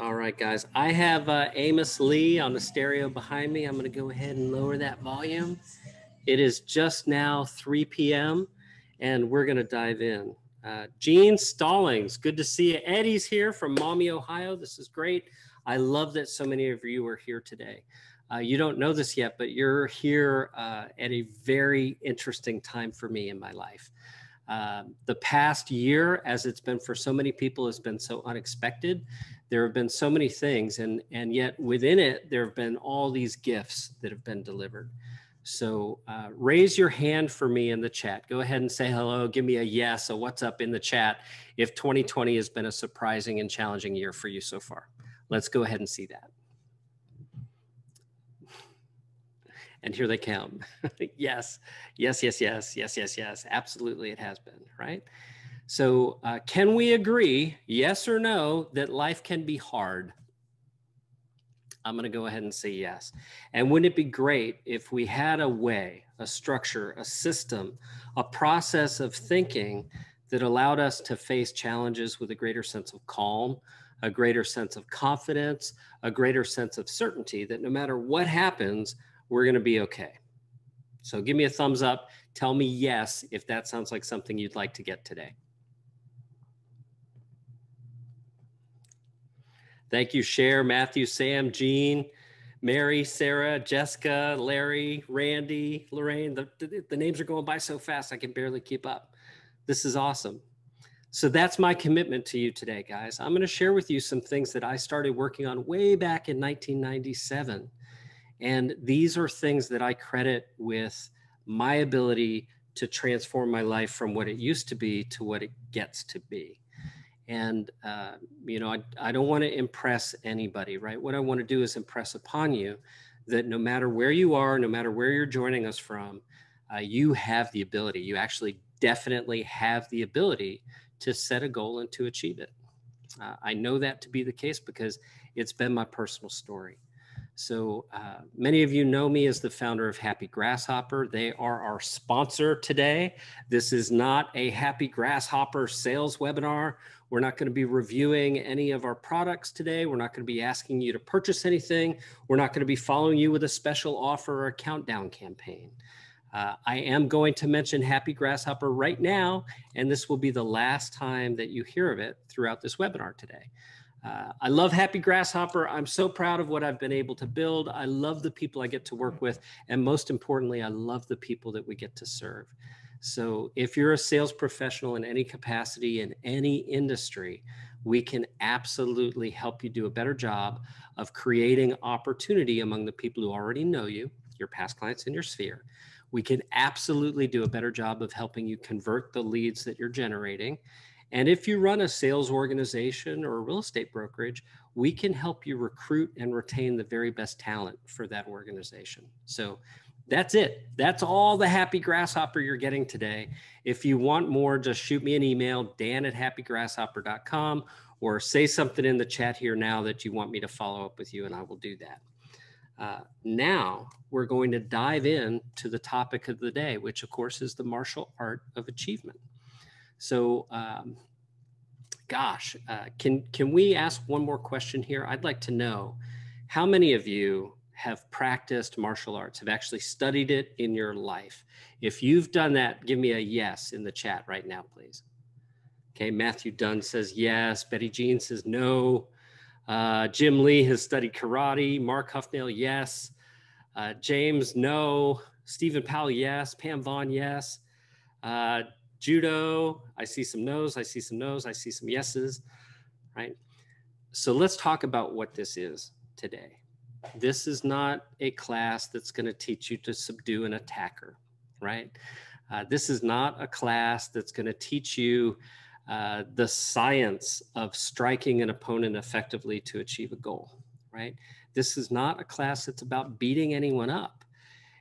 All right, guys. I have uh, Amos Lee on the stereo behind me. I'm going to go ahead and lower that volume. It is just now 3 p.m. and we're going to dive in. Uh, Gene Stallings, good to see you. Eddie's here from Maumee, Ohio. This is great. I love that so many of you are here today. Uh, you don't know this yet, but you're here uh, at a very interesting time for me in my life. Um, the past year, as it's been for so many people, has been so unexpected. There have been so many things, and and yet within it, there have been all these gifts that have been delivered. So uh, raise your hand for me in the chat. Go ahead and say hello. Give me a yes, a what's up in the chat. If 2020 has been a surprising and challenging year for you so far, let's go ahead and see that. And here they come. yes, yes, yes, yes, yes, yes, yes. Absolutely, it has been, right? So, uh, can we agree, yes or no, that life can be hard? I'm going to go ahead and say yes. And wouldn't it be great if we had a way, a structure, a system, a process of thinking that allowed us to face challenges with a greater sense of calm, a greater sense of confidence, a greater sense of certainty that no matter what happens, we're going to be okay. So give me a thumbs up. Tell me yes if that sounds like something you'd like to get today. Thank you, Cher, Matthew, Sam, Jean, Mary, Sarah, Jessica, Larry, Randy, Lorraine. The, the, the, names are going by so fast, I can barely keep up. This is awesome. So that's my commitment to you today, guys. I'm going to share with you some things that I started working on way back in 1997 and these are things that I credit with my ability to transform my life from what it used to be to what it gets to be. And, uh, you know, I, I don't want to impress anybody, right? What I want to do is impress upon you that no matter where you are, no matter where you're joining us from, uh, you have the ability, you actually definitely have the ability to set a goal and to achieve it. Uh, I know that to be the case because it's been my personal story. So uh, many of you know me as the founder of Happy Grasshopper. They are our sponsor today. This is not a Happy Grasshopper sales webinar. We're not going to be reviewing any of our products today. We're not going to be asking you to purchase anything. We're not going to be following you with a special offer or a countdown campaign. Uh, I am going to mention Happy Grasshopper right now, and this will be the last time that you hear of it throughout this webinar today. Uh, I love Happy Grasshopper. I'm so proud of what I've been able to build. I love the people I get to work with. And most importantly, I love the people that we get to serve. So if you're a sales professional in any capacity in any industry, we can absolutely help you do a better job of creating opportunity among the people who already know you, your past clients in your sphere. We can absolutely do a better job of helping you convert the leads that you're generating and if you run a sales organization or a real estate brokerage, we can help you recruit and retain the very best talent for that organization. So that's it. That's all the happy grasshopper you're getting today. If you want more, just shoot me an email, dan at happygrasshopper.com, or say something in the chat here now that you want me to follow up with you, and I will do that. Uh, now we're going to dive in to the topic of the day, which of course is the martial art of achievement. So, um, gosh, uh, can can we ask one more question here? I'd like to know how many of you have practiced martial arts, have actually studied it in your life. If you've done that, give me a yes in the chat right now, please. Okay, Matthew Dunn says yes. Betty Jean says no. Uh, Jim Lee has studied karate. Mark Huffnail, yes. Uh, James, no. Stephen Powell, yes. Pam Vaughn, yes. Uh, judo. I see some no's, I see some no's, I see some yeses, right? So let's talk about what this is today. This is not a class that's going to teach you to subdue an attacker, right? Uh, this is not a class that's going to teach you uh, the science of striking an opponent effectively to achieve a goal, right? This is not a class that's about beating anyone up.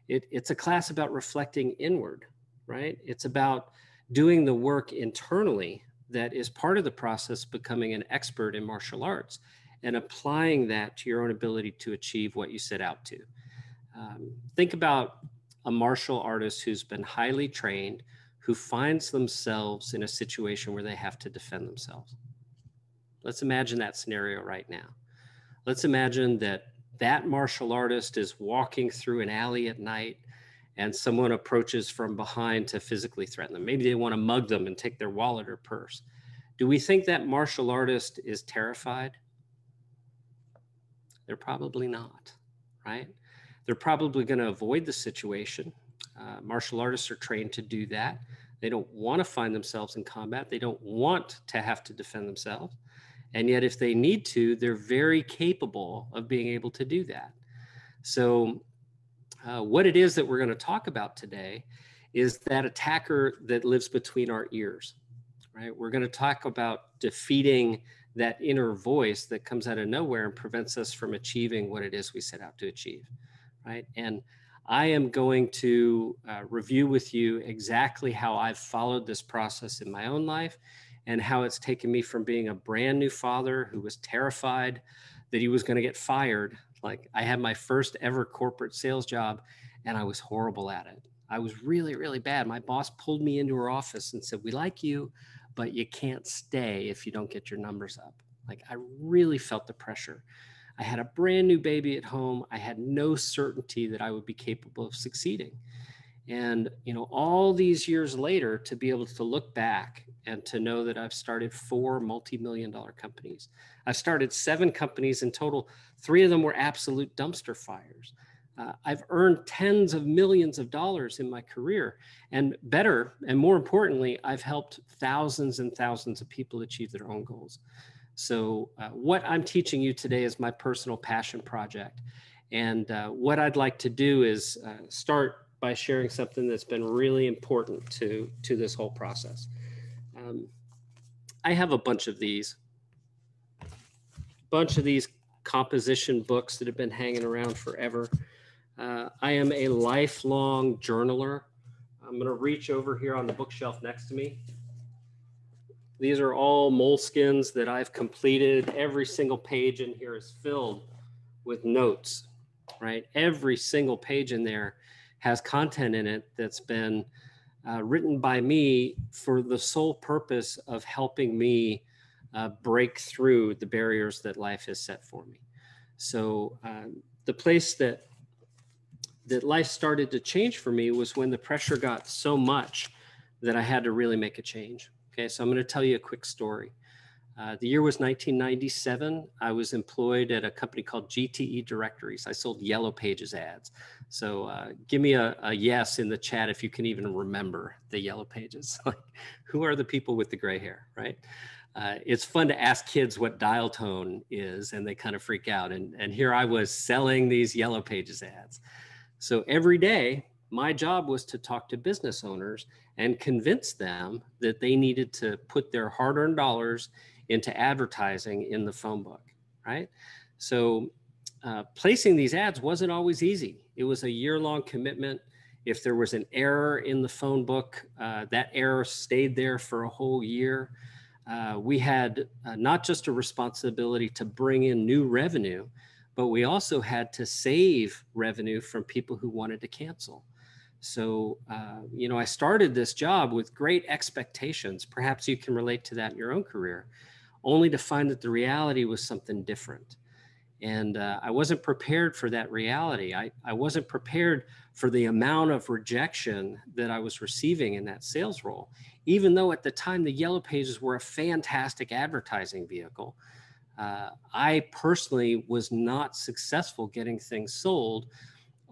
It, it's a class about reflecting inward, right? It's about doing the work internally that is part of the process becoming an expert in martial arts and applying that to your own ability to achieve what you set out to. Um, think about a martial artist who's been highly trained, who finds themselves in a situation where they have to defend themselves. Let's imagine that scenario right now. Let's imagine that that martial artist is walking through an alley at night and someone approaches from behind to physically threaten them. Maybe they want to mug them and take their wallet or purse. Do we think that martial artist is terrified? They're probably not, right? They're probably going to avoid the situation. Uh, martial artists are trained to do that. They don't want to find themselves in combat. They don't want to have to defend themselves. And yet, if they need to, they're very capable of being able to do that. So, uh, what it is that we're going to talk about today is that attacker that lives between our ears, right? We're going to talk about defeating that inner voice that comes out of nowhere and prevents us from achieving what it is we set out to achieve, right? And I am going to uh, review with you exactly how I've followed this process in my own life and how it's taken me from being a brand new father who was terrified that he was going to get fired. Like I had my first ever corporate sales job and I was horrible at it. I was really, really bad. My boss pulled me into her office and said, We like you, but you can't stay if you don't get your numbers up. Like I really felt the pressure. I had a brand new baby at home. I had no certainty that I would be capable of succeeding. And, you know, all these years later, to be able to look back and to know that I've started four multi million dollar companies. I've started seven companies in total. Three of them were absolute dumpster fires. Uh, I've earned tens of millions of dollars in my career. And better and more importantly, I've helped thousands and thousands of people achieve their own goals. So, uh, what I'm teaching you today is my personal passion project. And uh, what I'd like to do is uh, start by sharing something that's been really important to, to this whole process. Um, I have a bunch of these, bunch of these composition books that have been hanging around forever. Uh, I am a lifelong journaler. I'm going to reach over here on the bookshelf next to me these are all moleskins that I've completed. Every single page in here is filled with notes, right? Every single page in there has content in it that's been uh, written by me for the sole purpose of helping me uh, break through the barriers that life has set for me. So um, the place that that life started to change for me was when the pressure got so much that I had to really make a change. Okay, so I'm going to tell you a quick story. Uh, the year was 1997. I was employed at a company called GTE Directories. I sold Yellow Pages ads. So uh, give me a, a, yes in the chat if you can even remember the Yellow Pages. like, who are the people with the gray hair, right? Uh, it's fun to ask kids what dial tone is, and they kind of freak out. And, and here I was selling these Yellow Pages ads. So every day my job was to talk to business owners and convince them that they needed to put their hard earned dollars into advertising in the phone book, right? So, uh, placing these ads wasn't always easy. It was a year long commitment. If there was an error in the phone book, uh, that error stayed there for a whole year. Uh, we had uh, not just a responsibility to bring in new revenue, but we also had to save revenue from people who wanted to cancel. So, uh, you know, I started this job with great expectations. Perhaps you can relate to that in your own career, only to find that the reality was something different. And uh, I wasn't prepared for that reality. I, I wasn't prepared for the amount of rejection that I was receiving in that sales role. Even though at the time the Yellow Pages were a fantastic advertising vehicle, uh, I personally was not successful getting things sold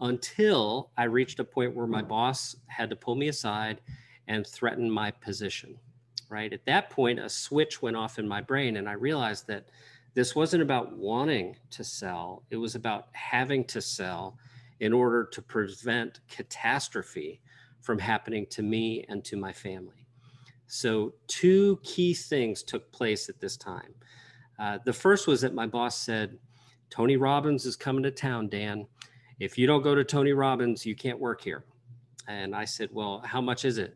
until I reached a point where my boss had to pull me aside and threaten my position. Right at that point, a switch went off in my brain, and I realized that this wasn't about wanting to sell, it was about having to sell in order to prevent catastrophe from happening to me and to my family. So, two key things took place at this time. Uh, the first was that my boss said, Tony Robbins is coming to town, Dan if you don't go to Tony Robbins, you can't work here. And I said, well, how much is it?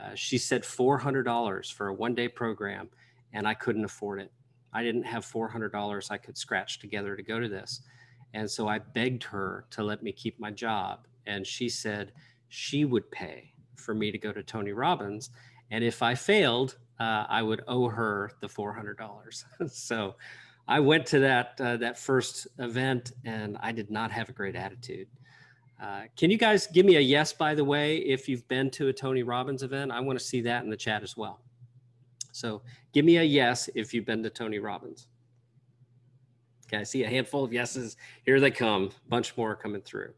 Uh, she said $400 for a one day program, and I couldn't afford it. I didn't have $400 I could scratch together to go to this. And so I begged her to let me keep my job. And she said she would pay for me to go to Tony Robbins. And if I failed, uh, I would owe her the $400. so I went to that uh, that first event and I did not have a great attitude. Uh, can you guys give me a yes, by the way, if you've been to a Tony Robbins event? I want to see that in the chat as well. So give me a yes if you've been to Tony Robbins. Okay, I see a handful of yeses. Here they come. A bunch more coming through.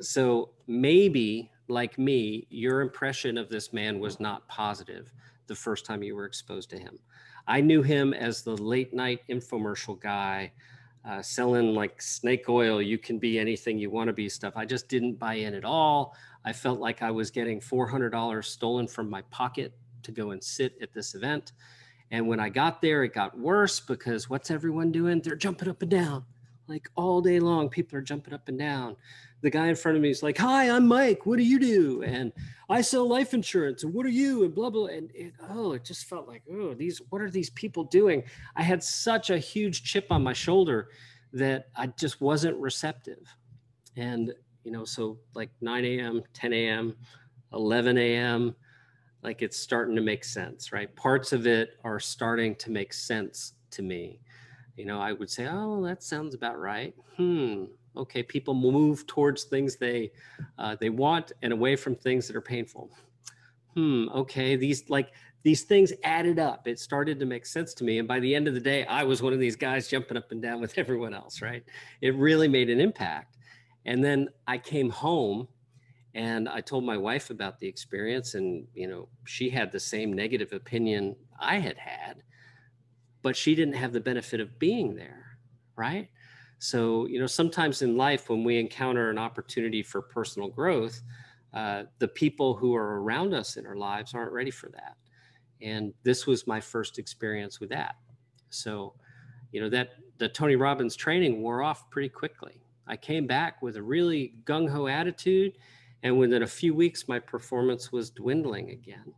So maybe, like me, your impression of this man was not positive the first time you were exposed to him. I knew him as the late night infomercial guy uh, selling like snake oil, you can be anything you want to be stuff. I just didn't buy in at all. I felt like I was getting $400 stolen from my pocket to go and sit at this event. And when I got there, it got worse because what's everyone doing? They're jumping up and down like all day long. People are jumping up and down the guy in front of me is like, "Hi, I'm Mike. What do you do?" And I sell life insurance. And what are you? And blah blah. And it, oh, it just felt like, oh, these. What are these people doing? I had such a huge chip on my shoulder that I just wasn't receptive. And you know, so like 9 a.m., 10 a.m., 11 a.m., like it's starting to make sense, right? Parts of it are starting to make sense to me. You know, I would say, oh, that sounds about right. Hmm okay people move towards things they uh, they want and away from things that are painful. Hmm okay these like these things added up. It started to make sense to me and by the end of the day i was one of these guys jumping up and down with everyone else right? It really made an impact. And then i came home and i told my wife about the experience and you know she had the same negative opinion i had had but she didn't have the benefit of being there right so, you know, sometimes in life, when we encounter an opportunity for personal growth, uh, the people who are around us in our lives aren't ready for that. And this was my first experience with that. So, you know, that the Tony Robbins training wore off pretty quickly. I came back with a really gung ho attitude. And within a few weeks, my performance was dwindling again.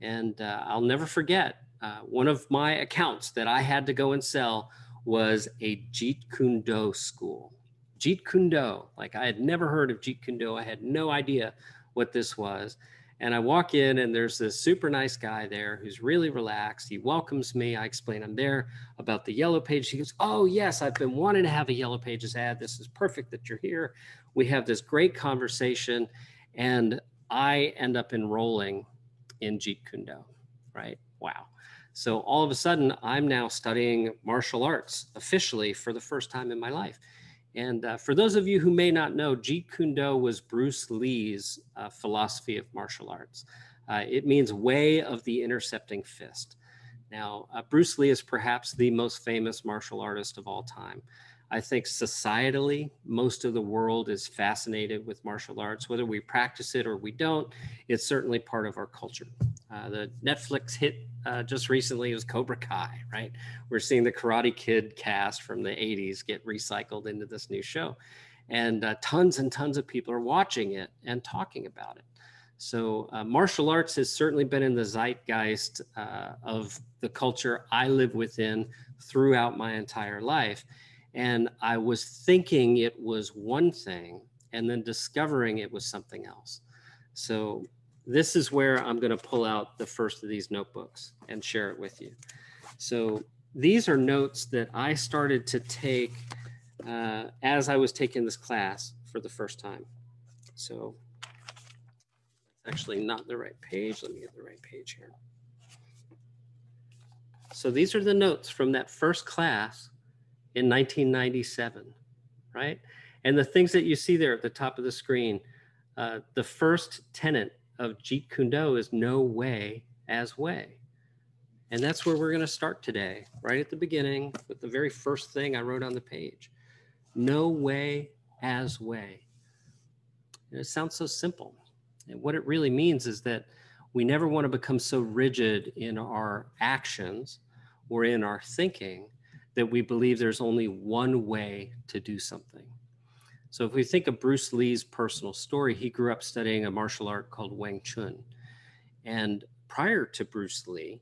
And uh, I'll never forget uh, one of my accounts that I had to go and sell was a Jeet Kune Do school. Jeet Kune Do, like I had never heard of Jeet Kune Do. I had no idea what this was. And I walk in, and there's this super nice guy there who's really relaxed. He welcomes me. I explain I'm there about the yellow page. He goes, Oh, yes, I've been wanting to have a yellow pages ad. This is perfect that you're here. We have this great conversation, and I end up enrolling in Jeet Kune Do, right? Wow. So all of a sudden, I'm now studying martial arts officially for the first time in my life. And uh, for those of you who may not know, Jeet Kune Do was Bruce Lee's uh, philosophy of martial arts. Uh, it means way of the intercepting fist. Now, uh, Bruce Lee is perhaps the most famous martial artist of all time. I think societally, most of the world is fascinated with martial arts. Whether we practice it or we don't, it's certainly part of our culture. Uh, the Netflix hit uh, just recently was Cobra Kai, right? We're seeing the Karate Kid cast from the 80s get recycled into this new show. And uh, tons and tons of people are watching it and talking about it. So, uh, martial arts has certainly been in the zeitgeist uh, of the culture I live within throughout my entire life. And I was thinking it was one thing and then discovering it was something else. So, this is where I'm going to pull out the first of these notebooks and share it with you. So these are notes that I started to take uh, as I was taking this class for the first time. So actually not the right page. Let me get the right page here. So these are the notes from that first class in 1997, right? And the things that you see there at the top of the screen, uh, the first tenant of Jeet Kune Do is no way as way. And that's where we're going to start today, right at the beginning with the very first thing I wrote on the page. No way as way. And it sounds so simple. And what it really means is that we never want to become so rigid in our actions or in our thinking that we believe there's only one way to do something. So if we think of Bruce Lee's personal story, he grew up studying a martial art called Wing Chun. And prior to Bruce Lee,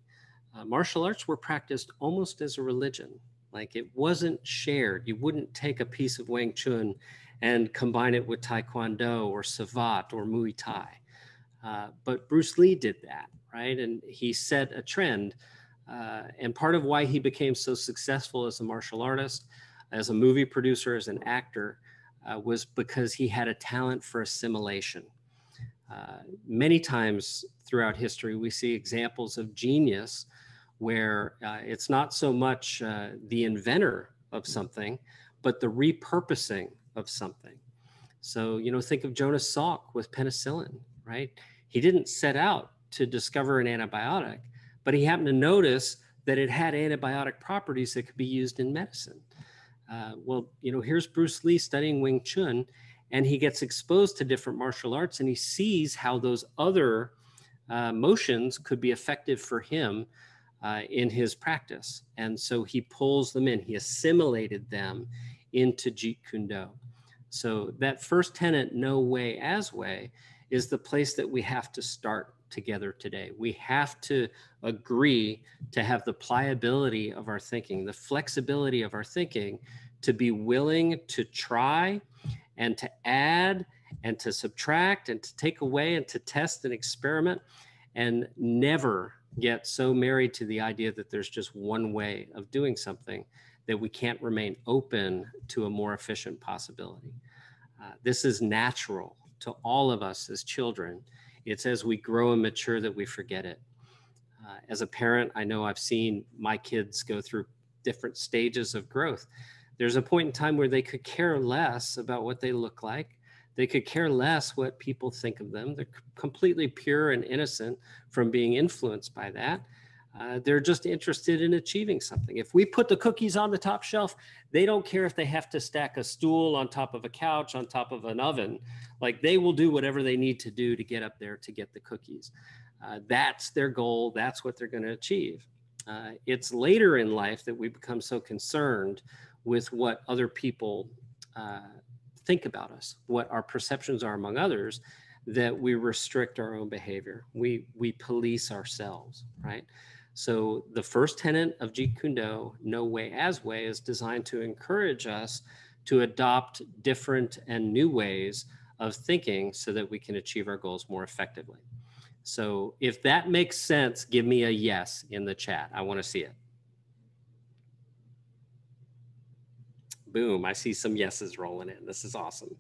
uh, martial arts were practiced almost as a religion. Like it wasn't shared. You wouldn't take a piece of Wing Chun and combine it with Taekwondo or Savate or Muay Thai. Uh, but Bruce Lee did that, right? And he set a trend Uh, and part of why he became so successful as a martial artist, as a movie producer, as an actor, uh, was because he had a talent for assimilation. Uh, many times throughout history, we see examples of genius where uh, it's not so much uh, the inventor of something, but the repurposing of something. So, you know, think of Jonas Salk with penicillin, right? He didn't set out to discover an antibiotic, but he happened to notice that it had antibiotic properties that could be used in medicine. Uh, well, you know, here's Bruce Lee studying Wing Chun, and he gets exposed to different martial arts and he sees how those other uh, motions could be effective for him uh, in his practice. And so he pulls them in, he assimilated them into Jeet Kune Do. So that first tenet, no way as way, is the place that we have to start together today. We have to agree to have the pliability of our thinking, the flexibility of our thinking to be willing to try and to add and to subtract and to take away and to test and experiment and never get so married to the idea that there's just one way of doing something that we can't remain open to a more efficient possibility. Uh, this is natural to all of us as children. It's as we grow and mature that we forget it. Uh, as a parent, I know I've seen my kids go through different stages of growth there's a point in time where they could care less about what they look like. They could care less what people think of them. They're completely pure and innocent from being influenced by that. Uh, they're just interested in achieving something. If we put the cookies on the top shelf, they don't care if they have to stack a stool on top of a couch, on top of an oven. Like they will do whatever they need to do to get up there to get the cookies. Uh, that's their goal. That's what they're going to achieve. Uh, it's later in life that we become so concerned with what other people uh, think about us, what our perceptions are among others, that we restrict our own behavior. We we police ourselves, right? So the first tenet of Jeet Kune Do, no way as way, is designed to encourage us to adopt different and new ways of thinking so that we can achieve our goals more effectively. So if that makes sense, give me a yes in the chat. I want to see it. Boom, I see some yeses rolling in. This is awesome.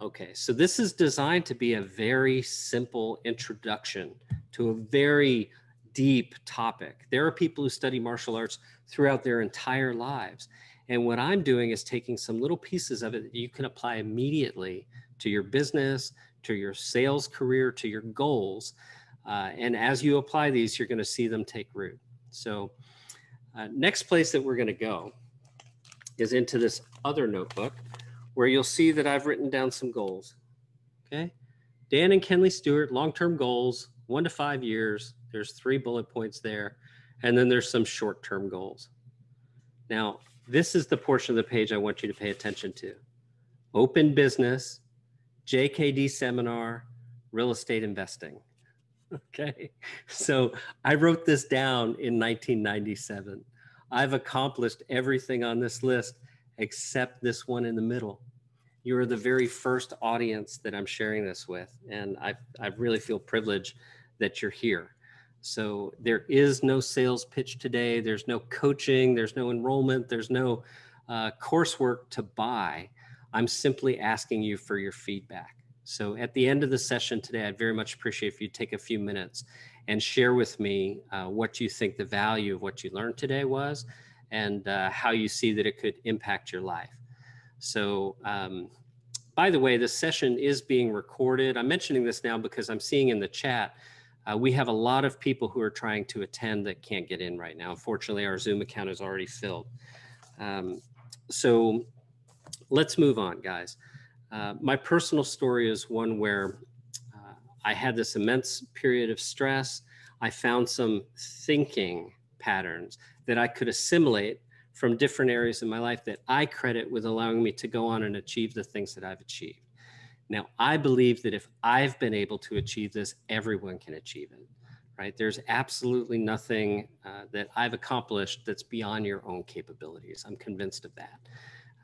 Okay, so this is designed to be a very simple introduction to a very deep topic. There are people who study martial arts throughout their entire lives. And what I'm doing is taking some little pieces of it that you can apply immediately to your business, to your sales career, to your goals. Uh, and as you apply these, you're going to see them take root. So, uh, next place that we're going to go is into this other notebook where you'll see that I've written down some goals. Okay. Dan and Kenley Stewart, long term goals, one to five years. There's three bullet points there. And then there's some short term goals. Now, this is the portion of the page I want you to pay attention to open business, JKD seminar, real estate investing. Okay. So I wrote this down in 1997. I've accomplished everything on this list except this one in the middle. You're the very first audience that I'm sharing this with. And I, I really feel privileged that you're here. So there is no sales pitch today. There's no coaching. There's no enrollment. There's no uh, coursework to buy. I'm simply asking you for your feedback. So at the end of the session today, I'd very much appreciate if you take a few minutes and share with me uh, what you think the value of what you learned today was and uh, how you see that it could impact your life. So, um, by the way, this session is being recorded. I'm mentioning this now because I'm seeing in the chat uh, we have a lot of people who are trying to attend that can't get in right now. Unfortunately, our Zoom account is already filled. Um, so let's move on, guys. Uh, my personal story is one where I had this immense period of stress. I found some thinking patterns that I could assimilate from different areas in my life that I credit with allowing me to go on and achieve the things that I've achieved. Now, I believe that if I've been able to achieve this, everyone can achieve it, right? There's absolutely nothing uh, that I've accomplished that's beyond your own capabilities. I'm convinced of that.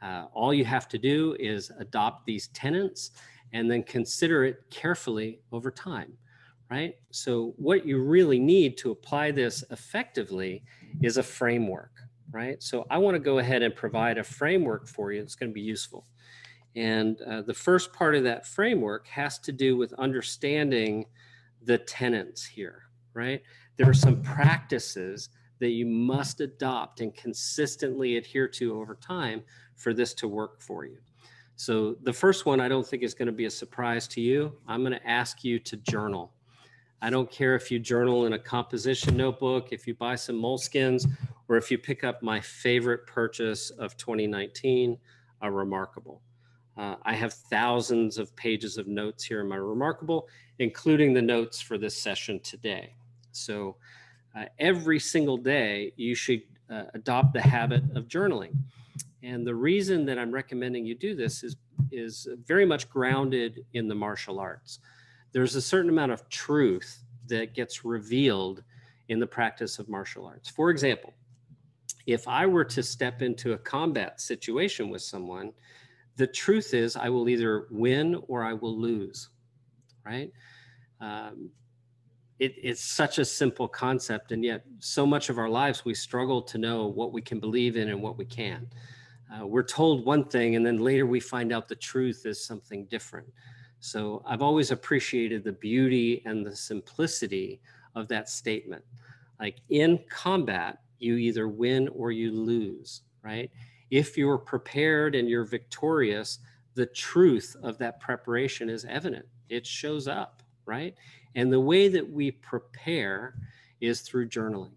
Uh, all you have to do is adopt these tenets and then consider it carefully over time right? So what you really need to apply this effectively is a framework, right? So I want to go ahead and provide a framework for you that's going to be useful. And uh, the first part of that framework has to do with understanding the tenants here, right? There are some practices that you must adopt and consistently adhere to over time for this to work for you. So the first one I don't think is going to be a surprise to you. I'm going to ask you to journal. I don't care if you journal in a composition notebook, if you buy some moleskins, or if you pick up my favorite purchase of 2019, a Remarkable. Uh, I have thousands of pages of notes here in my Remarkable, including the notes for this session today. So uh, every single day, you should uh, adopt the habit of journaling. And the reason that I'm recommending you do this is, is very much grounded in the martial arts. There's a certain amount of truth that gets revealed in the practice of martial arts. For example, if I were to step into a combat situation with someone, the truth is I will either win or I will lose, right? Um, it, it's such a simple concept, and yet so much of our lives we struggle to know what we can believe in and what we can. Uh, we're told one thing, and then later we find out the truth is something different. So I've always appreciated the beauty and the simplicity of that statement. Like in combat, you either win or you lose, right? If you're prepared and you're victorious, the truth of that preparation is evident. It shows up, right? And the way that we prepare is through journaling.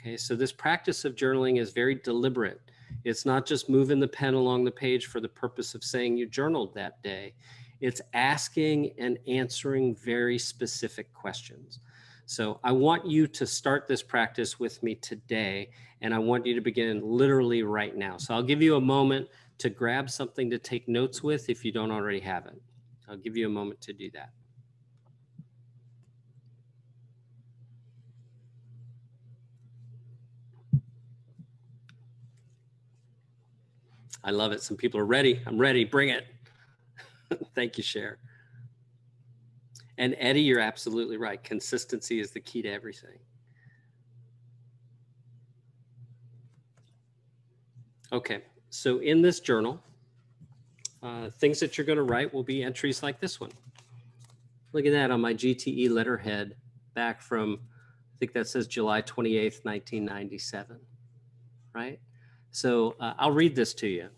Okay, so this practice of journaling is very deliberate. It's not just moving the pen along the page for the purpose of saying you journaled that day. It's asking and answering very specific questions. So I want you to start this practice with me today, and I want you to begin literally right now. So I'll give you a moment to grab something to take notes with if you don't already have it. I'll give you a moment to do that. I love it. Some people are ready. I'm ready. Bring it. Thank you, Cher. And Eddie, you're absolutely right. Consistency is the key to everything. Okay, so in this journal, uh, things that you're going to write will be entries like this one. Look at that on my GTE letterhead back from, I think that says July 28th, 1997, right? So uh, I'll read this to you.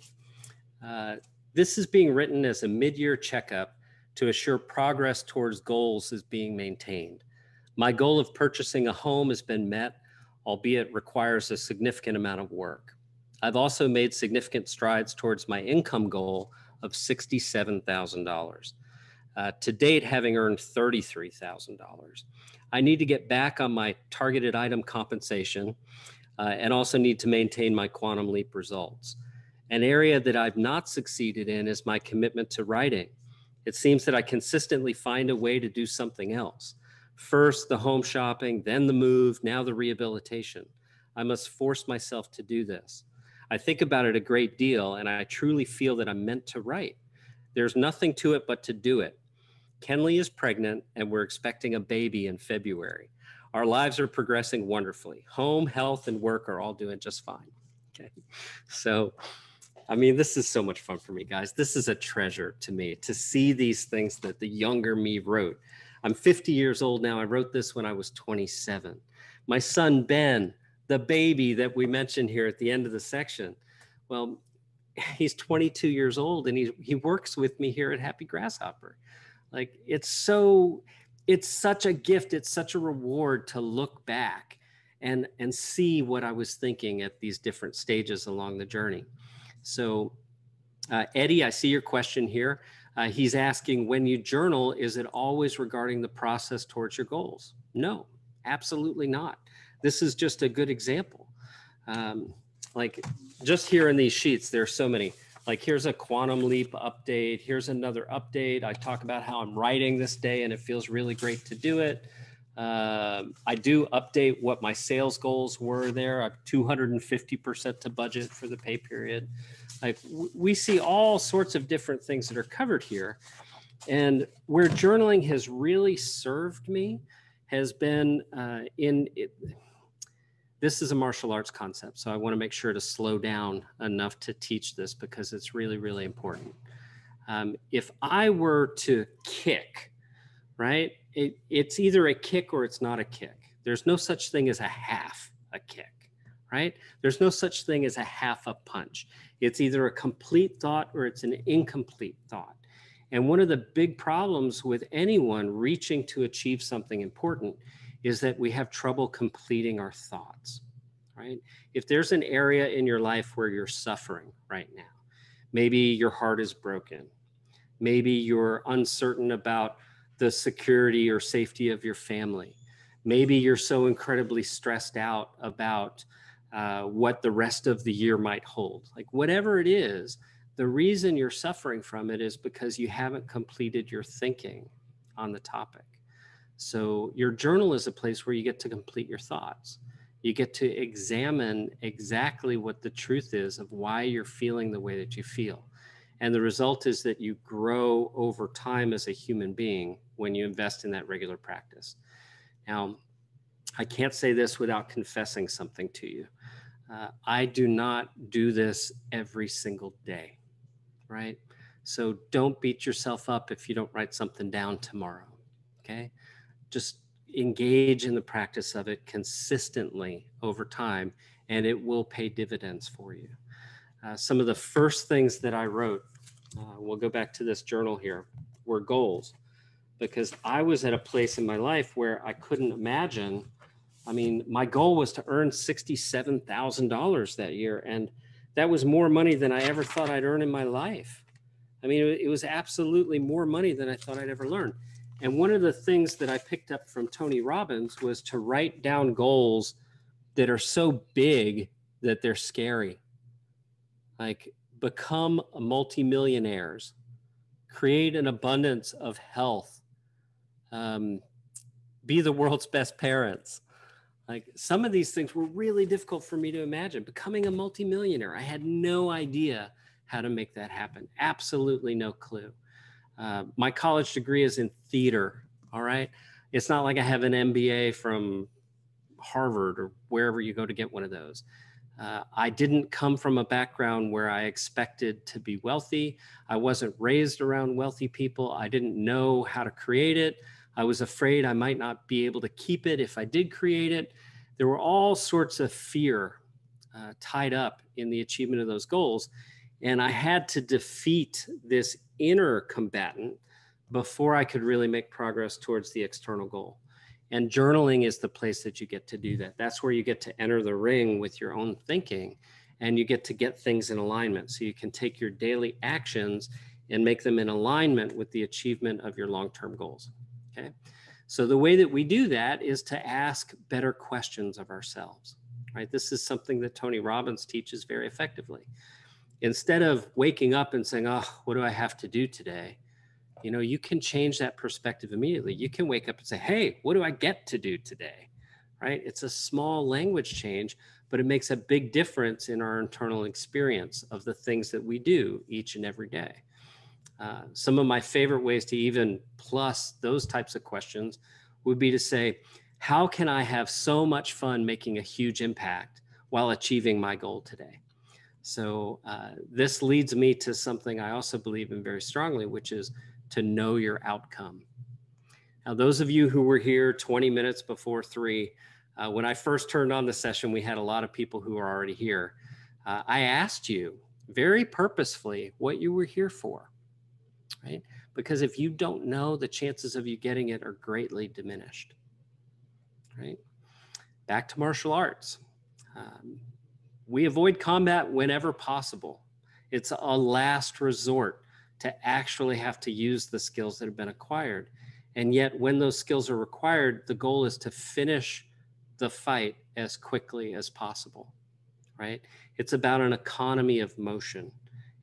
Uh, this is being written as a mid-year checkup to assure progress towards goals is being maintained. My goal of purchasing a home has been met, albeit requires a significant amount of work. I've also made significant strides towards my income goal of $67,000. Uh, to date, having earned $33,000. I need to get back on my targeted item compensation uh, and also need to maintain my quantum leap results. An area that I've not succeeded in is my commitment to writing. It seems that I consistently find a way to do something else. First, the home shopping, then the move, now the rehabilitation. I must force myself to do this. I think about it a great deal, and I truly feel that I'm meant to write. There's nothing to it but to do it. Kenley is pregnant, and we're expecting a baby in February. Our lives are progressing wonderfully. Home, health, and work are all doing just fine. Okay. So, I mean, this is so much fun for me, guys. This is a treasure to me to see these things that the younger me wrote. I'm 50 years old now. I wrote this when I was 27. My son, Ben, the baby that we mentioned here at the end of the section, well, he's 22 years old and he, he works with me here at Happy Grasshopper. Like, it's so it's such a gift it's such a reward to look back and and see what i was thinking at these different stages along the journey so uh, eddie i see your question here. Uh, he's asking when you journal is it always regarding the process towards your goals? No absolutely not. This is just a good example. Um, like just here in these sheets there's so many. Like here's a quantum leap update. Here's another update. I talk about how i'm writing this day and it feels really great to do it um, i do update what my sales goals were there i'm 250% to budget for the pay period like we see all sorts of different things that are covered here And where journaling has really served me has been uh, in it, this is a martial arts concept. So I want to make sure to slow down enough to teach this because it's really, really important. Um, if I were to kick, right, it, it's either a kick or it's not a kick. There's no such thing as a half a kick, right? There's no such thing as a half a punch. It's either a complete thought or it's an incomplete thought. And one of the big problems with anyone reaching to achieve something important is that we have trouble completing our thoughts, right? If there's an area in your life where you're suffering right now, maybe your heart is broken, maybe you're uncertain about the security or safety of your family, maybe you're so incredibly stressed out about uh, what the rest of the year might hold. Like, whatever it is, the reason you're suffering from it is because you haven't completed your thinking on the topic. So your journal is a place where you get to complete your thoughts. You get to examine exactly what the truth is of why you're feeling the way that you feel. And the result is that you grow over time as a human being when you invest in that regular practice. Now, I can't say this without confessing something to you. Uh, I do not do this every single day, right? So don't beat yourself up if you don't write something down tomorrow, okay? just engage in the practice of it consistently over time, and it will pay dividends for you. Uh, some of the first things that I wrote, uh, we'll go back to this journal here, were goals. Because I was at a place in my life where I couldn't imagine. I mean, my goal was to earn $67,000 that year. And that was more money than I ever thought I'd earn in my life. I mean, it was absolutely more money than I thought I'd ever learn. And one of the things that I picked up from Tony Robbins was to write down goals that are so big that they're scary. Like become multimillionaires, create an abundance of health, um, be the world's best parents. Like some of these things were really difficult for me to imagine. Becoming a multimillionaire, I had no idea how to make that happen. Absolutely no clue. Uh, my college degree is in theater. All right. It's not like I have an MBA from Harvard or wherever you go to get one of those. Uh, I didn't come from a background where I expected to be wealthy. I wasn't raised around wealthy people. I didn't know how to create it. I was afraid I might not be able to keep it if I did create it. There were all sorts of fear uh, tied up in the achievement of those goals. And I had to defeat this inner combatant before I could really make progress towards the external goal. And journaling is the place that you get to do that. That's where you get to enter the ring with your own thinking and you get to get things in alignment. So you can take your daily actions and make them in alignment with the achievement of your long term goals. Okay. So the way that we do that is to ask better questions of ourselves, right? This is something that Tony Robbins teaches very effectively instead of waking up and saying, oh, what do I have to do today? You know, you can change that perspective immediately. You can wake up and say, hey, what do I get to do today? Right? It's a small language change, but it makes a big difference in our internal experience of the things that we do each and every day. Uh, some of my favorite ways to even plus those types of questions would be to say, how can I have so much fun making a huge impact while achieving my goal today? So uh, this leads me to something I also believe in very strongly, which is to know your outcome. Now, those of you who were here 20 minutes before three, uh, when I first turned on the session, we had a lot of people who were already here. Uh, I asked you very purposefully what you were here for, right? Because if you don't know, the chances of you getting it are greatly diminished, right? Back to martial arts. Um, we avoid combat whenever possible. It's a last resort to actually have to use the skills that have been acquired. And yet, when those skills are required, the goal is to finish the fight as quickly as possible, right? It's about an economy of motion.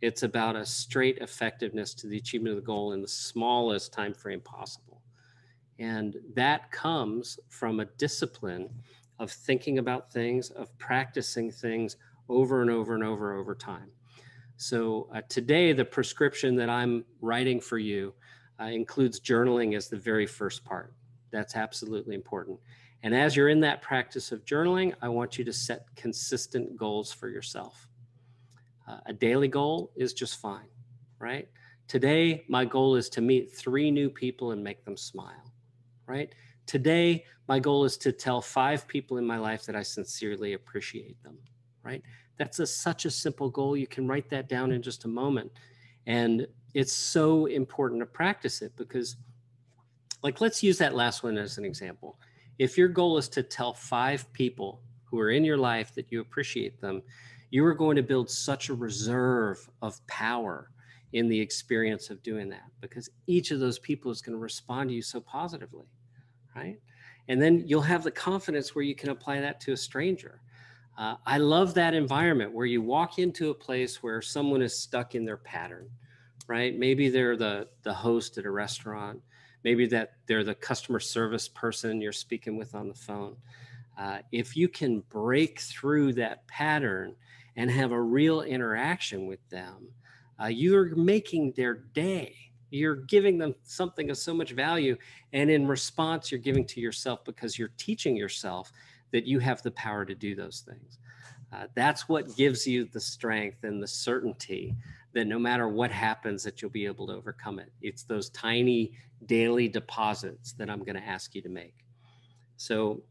It's about a straight effectiveness to the achievement of the goal in the smallest time frame possible. And that comes from a discipline of thinking about things, of practicing things over and over and over over time. So uh, today, the prescription that I'm writing for you uh, includes journaling as the very first part. That's absolutely important. And as you're in that practice of journaling, I want you to set consistent goals for yourself. Uh, a daily goal is just fine, right? Today, my goal is to meet three new people and make them smile, right? Today, my goal is to tell five people in my life that I sincerely appreciate them, right? That's a, such a simple goal. You can write that down in just a moment. And it's so important to practice it because, like, let's use that last one as an example. If your goal is to tell five people who are in your life that you appreciate them, you are going to build such a reserve of power in the experience of doing that because each of those people is going to respond to you so positively, right? And then you'll have the confidence where you can apply that to a stranger. Uh, I love that environment where you walk into a place where someone is stuck in their pattern, right? Maybe they're the the host at a restaurant, maybe that they're the customer service person you're speaking with on the phone. Uh, if you can break through that pattern and have a real interaction with them, uh, you're making their day. You're giving them something of so much value. And in response, you're giving to yourself because you're teaching yourself that you have the power to do those things. Uh, that's what gives you the strength and the certainty that no matter what happens that you'll be able to overcome it it's those tiny daily deposits that i'm going to ask you to make so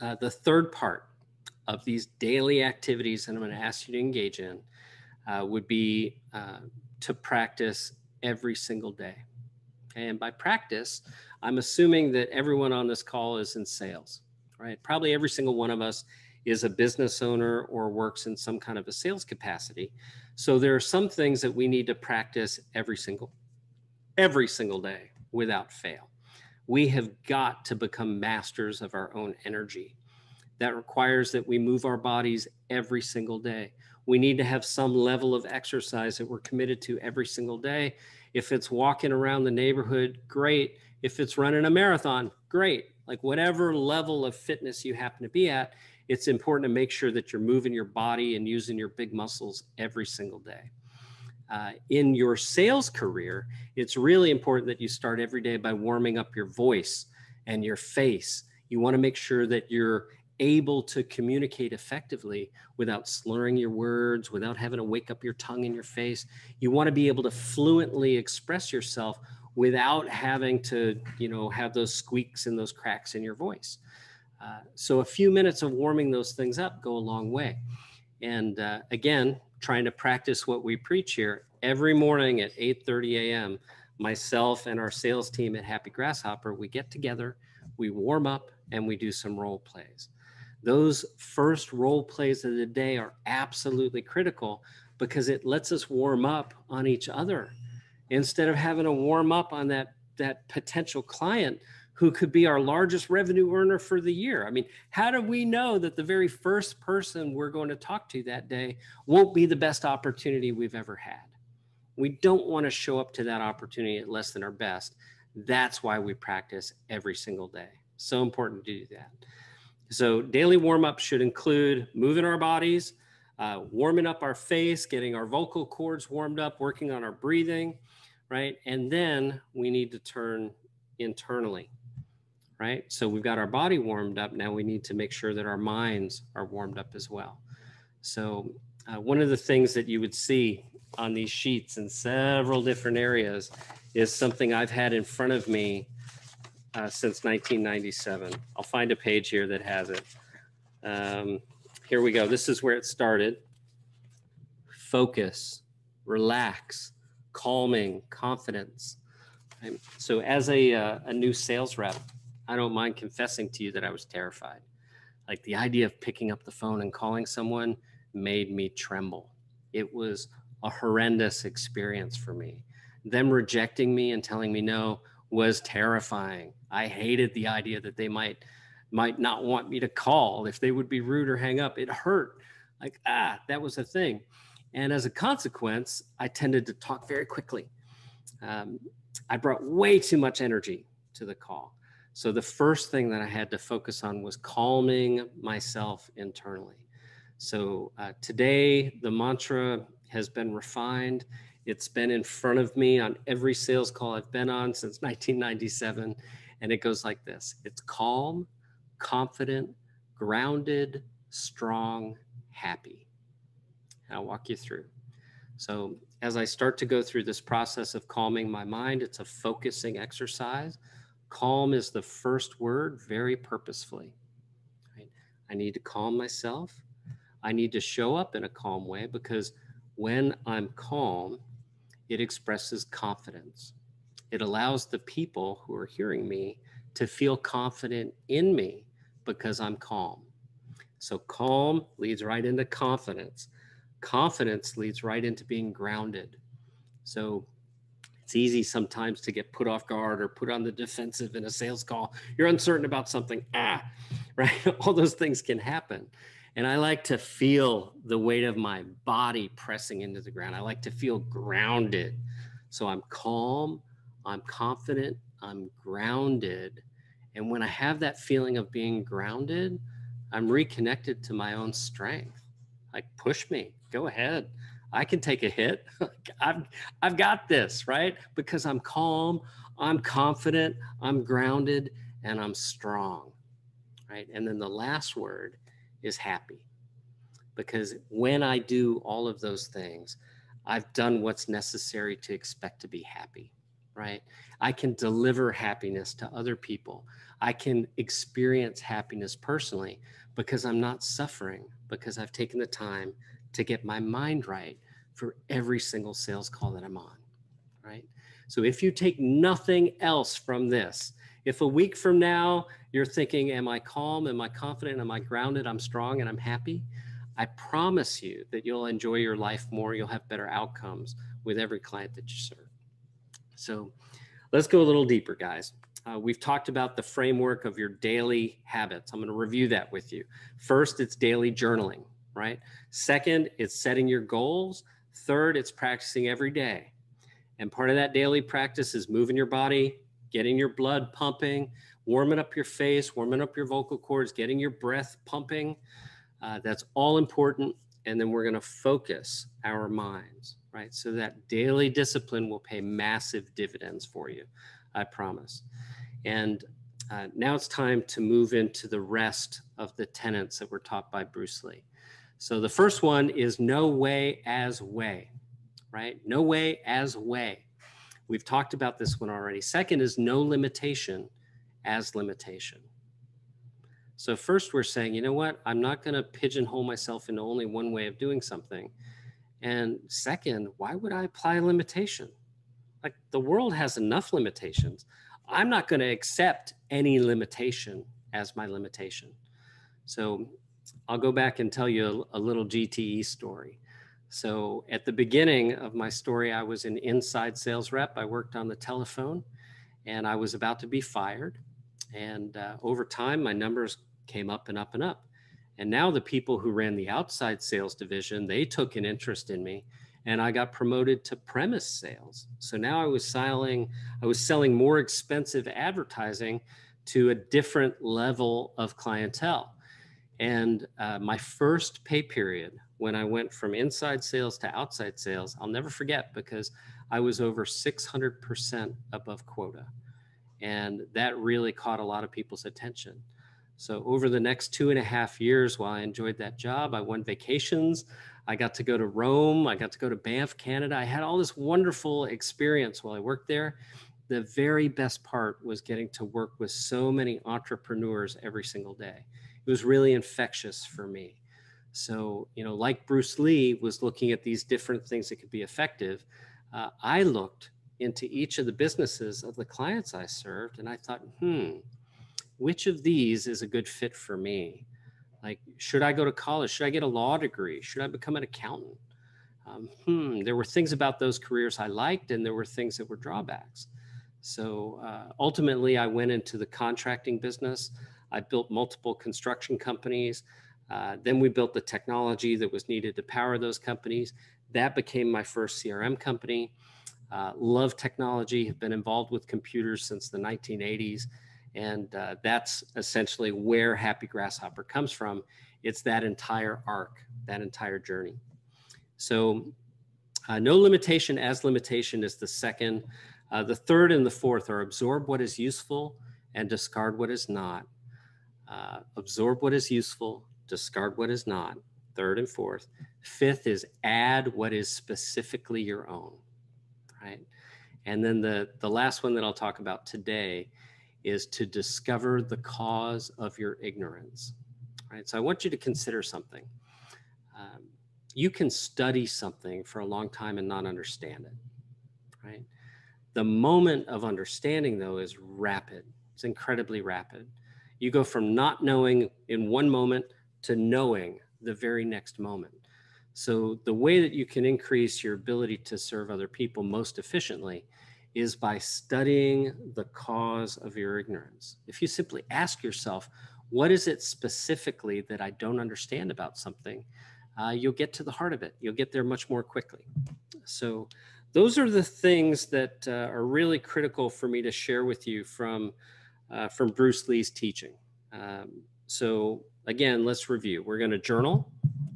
uh, the third part of these daily activities that i'm going to ask you to engage in uh, would be uh, to practice every single day. Okay, and by practice, I'm assuming that everyone on this call is in sales, right? Probably every single one of us is a business owner or works in some kind of a sales capacity. So there are some things that we need to practice every single every single day without fail. We have got to become masters of our own energy. That requires that we move our bodies every single day we need to have some level of exercise that we're committed to every single day. If it's walking around the neighborhood, great. If it's running a marathon, great. Like whatever level of fitness you happen to be at, it's important to make sure that you're moving your body and using your big muscles every single day. Uh, in your sales career, it's really important that you start every day by warming up your voice and your face. You want to make sure that you're able to communicate effectively without slurring your words, without having to wake up your tongue in your face. You want to be able to fluently express yourself without having to, you know, have those squeaks and those cracks in your voice. Uh, so a few minutes of warming those things up go a long way. And uh, again, trying to practice what we preach here every morning at 8:30 a.m. Myself and our sales team at Happy Grasshopper, we get together, we warm up, and we do some role plays those first role plays of the day are absolutely critical because it lets us warm up on each other instead of having to warm up on that that potential client who could be our largest revenue earner for the year. I mean, how do we know that the very first person we're going to talk to that day won't be the best opportunity we've ever had? We don't want to show up to that opportunity at less than our best. That's why we practice every single day. So important to do that. So daily warm up should include moving our bodies, uh, warming up our face, getting our vocal cords warmed up, working on our breathing, right? And then we need to turn internally, right? So we've got our body warmed up. Now we need to make sure that our minds are warmed up as well. So uh, one of the things that you would see on these sheets in several different areas is something I've had in front of me uh, since 1997. I'll find a page here that has it. Um, here we go. This is where it started. Focus, relax, calming, confidence. So, as a, uh, a new sales rep, I don't mind confessing to you that I was terrified. Like the idea of picking up the phone and calling someone made me tremble. It was a horrendous experience for me. Them rejecting me and telling me no was terrifying. I hated the idea that they might might not want me to call if they would be rude or hang up. It hurt. Like ah, that was a thing. And as a consequence, I tended to talk very quickly. Um, I brought way too much energy to the call. So the first thing that I had to focus on was calming myself internally. So uh, today, the mantra has been refined It's been in front of me on every sales call I've been on since 1997. And it goes like this it's calm, confident, grounded, strong, happy. And I'll walk you through. So, as I start to go through this process of calming my mind, it's a focusing exercise. Calm is the first word, very purposefully. Right? I need to calm myself. I need to show up in a calm way because when I'm calm, it expresses confidence. It allows the people who are hearing me to feel confident in me because I'm calm. So, calm leads right into confidence. Confidence leads right into being grounded. So, it's easy sometimes to get put off guard or put on the defensive in a sales call. You're uncertain about something, ah, right? All those things can happen. And I like to feel the weight of my body pressing into the ground. I like to feel grounded. So I'm calm, I'm confident, I'm grounded. And when I have that feeling of being grounded, I'm reconnected to my own strength. Like, push me, go ahead. I can take a hit. I've, I've got this, right? Because I'm calm, I'm confident, I'm grounded, and I'm strong, right? And then the last word is happy. Because when I do all of those things, I've done what's necessary to expect to be happy, right? I can deliver happiness to other people. I can experience happiness personally because I'm not suffering, because I've taken the time to get my mind right for every single sales call that I'm on, right? So if you take nothing else from this, if a week from now you're thinking, Am I calm? Am I confident? Am I grounded? I'm strong and I'm happy. I promise you that you'll enjoy your life more. You'll have better outcomes with every client that you serve. So let's go a little deeper, guys. Uh, we've talked about the framework of your daily habits. I'm going to review that with you. First, it's daily journaling, right? Second, it's setting your goals. Third, it's practicing every day. And part of that daily practice is moving your body, getting your blood pumping, warming up your face, warming up your vocal cords, getting your breath pumping. Uh, that's all important. And then we're going to focus our minds, right? So that daily discipline will pay massive dividends for you, I promise. And uh, now it's time to move into the rest of the tenets that were taught by Bruce Lee. So the first one is no way as way, right? No way as way. We've talked about this one already. Second is no limitation as limitation. So, first, we're saying, you know what? I'm not going to pigeonhole myself into only one way of doing something. And second, why would I apply a limitation? Like the world has enough limitations. I'm not going to accept any limitation as my limitation. So, I'll go back and tell you a, a little GTE story. So at the beginning of my story, I was an inside sales rep. I worked on the telephone and I was about to be fired. And uh, over time, my numbers came up and up and up. And now the people who ran the outside sales division, they took an interest in me and I got promoted to premise sales. So now I was selling, I was selling more expensive advertising to a different level of clientele. And uh, my first pay period, when I went from inside sales to outside sales, I'll never forget because I was over 600% above quota. And that really caught a lot of people's attention. So, over the next two and a half years, while I enjoyed that job, I went vacations. I got to go to Rome. I got to go to Banff, Canada. I had all this wonderful experience while I worked there. The very best part was getting to work with so many entrepreneurs every single day it was really infectious for me. So, you know, like Bruce Lee was looking at these different things that could be effective, uh, I looked into each of the businesses of the clients I served and I thought, hmm, which of these is a good fit for me? Like, should I go to college? Should I get a law degree? Should I become an accountant? Um, hmm, there were things about those careers I liked, and there were things that were drawbacks. So uh, ultimately, I went into the contracting business. I built multiple construction companies. Uh, then we built the technology that was needed to power those companies. That became my first CRM company. Uh, love technology, have been involved with computers since the 1980s. And uh, that's essentially where Happy Grasshopper comes from. It's that entire arc, that entire journey. So Uh, no limitation as limitation is the second. Uh, the third and the fourth are absorb what is useful and discard what is not. Absorb what is useful, discard what is not. Third and fourth. Fifth is add what is specifically your own, right? And then the, the last one that I'll talk about today is to discover the cause of your ignorance, right? So I want you to consider something. Um, you can study something for a long time and not understand it, right? The moment of understanding, though, is rapid. It's incredibly rapid. You go from not knowing in one moment to knowing the very next moment. So, the way that you can increase your ability to serve other people most efficiently is by studying the cause of your ignorance. If you simply ask yourself, what is it specifically that I don't understand about something? Uh, you'll get to the heart of it. You'll get there much more quickly. So, those are the things that uh, are really critical for me to share with you from uh, from Bruce Lee's teaching. Um, so again, let's review. We're going to journal,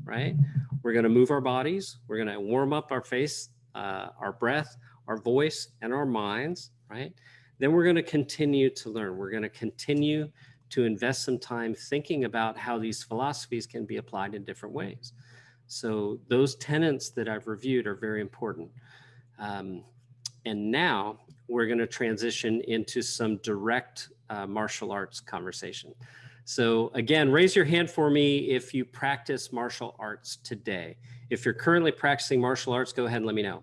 right? We're going to move our bodies. We're going to warm up our face, uh, our breath, our voice, and our minds, right? Then we're going to continue to learn. We're going to continue to invest some time thinking about how these philosophies can be applied in different ways. So those tenets that I've reviewed are very important. Um, and now we're going to transition into some direct uh, martial arts conversation. So again, raise your hand for me if you practice martial arts today. If you're currently practicing martial arts, go ahead and let me know.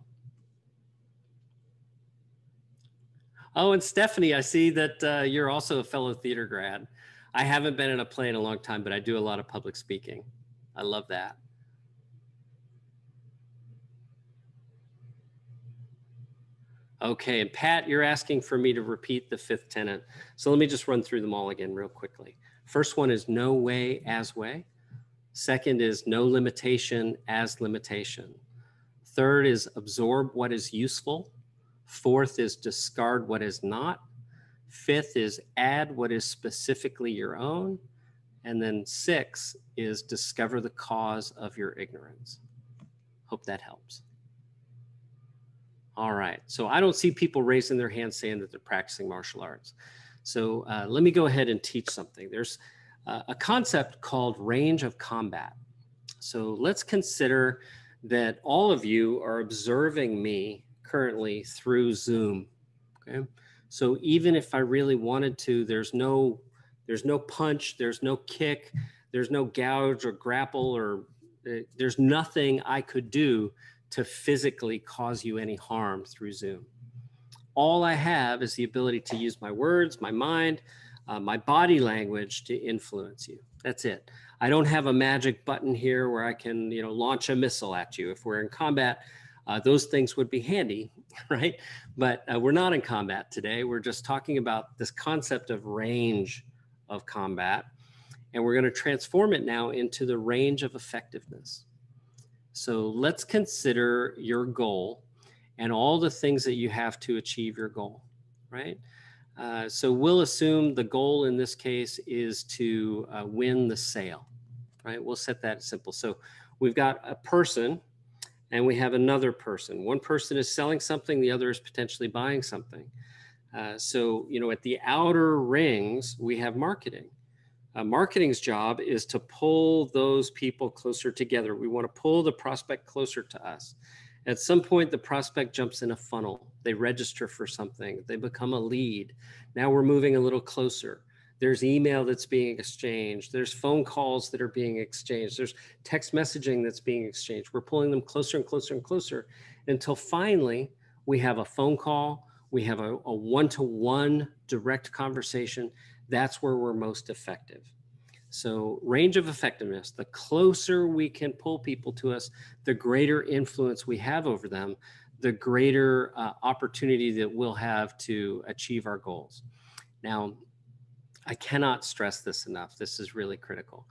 Oh, and Stephanie, I see that uh, you're also a fellow theater grad. I haven't been in a play in a long time, but I do a lot of public speaking. I love that. Okay, and Pat, you're asking for me to repeat the fifth tenet. So let me just run through them all again real quickly. First one is no way as way. Second is no limitation as limitation. Third is absorb what is useful. Fourth is discard what is not. Fifth is add what is specifically your own. And then six is discover the cause of your ignorance. Hope that helps. All right. So I don't see people raising their hands saying that they're practicing martial arts. So uh, let me go ahead and teach something. There's uh, a concept called range of combat. So let's consider that all of you are observing me currently through Zoom. Okay. So even if I really wanted to, there's no there's no punch, there's no kick, there's no gouge or grapple or uh, there's nothing I could do to physically cause you any harm through Zoom. All I have is the ability to use my words, my mind, uh, my body language to influence you. That's it. I don't have a magic button here where I can, you know, launch a missile at you. If we're in combat, uh, those things would be handy, right? But uh, we're not in combat today. We're just talking about this concept of range of combat. And we're going to transform it now into the range of effectiveness. So let's consider your goal and all the things that you have to achieve your goal, right? Uh, so we'll assume the goal in this case is to uh, win the sale, right? We'll set that simple. So we've got a person and we have another person. One person is selling something, the other is potentially buying something. Uh, so, you know, at the outer rings, we have marketing. Marketing's job is to pull those people closer together. We want to pull the prospect closer to us. At some point, the prospect jumps in a funnel. They register for something, they become a lead. Now we're moving a little closer. There's email that's being exchanged. There's phone calls that are being exchanged. There's text messaging that's being exchanged. We're pulling them closer and closer and closer until finally we have a phone call, we have a one to one direct conversation, that's where we're most effective. So, range of effectiveness, the closer we can pull people to us, the greater influence we have over them, the greater uh, opportunity that we'll have to achieve our goals. Now, I cannot stress this enough. This is really critical.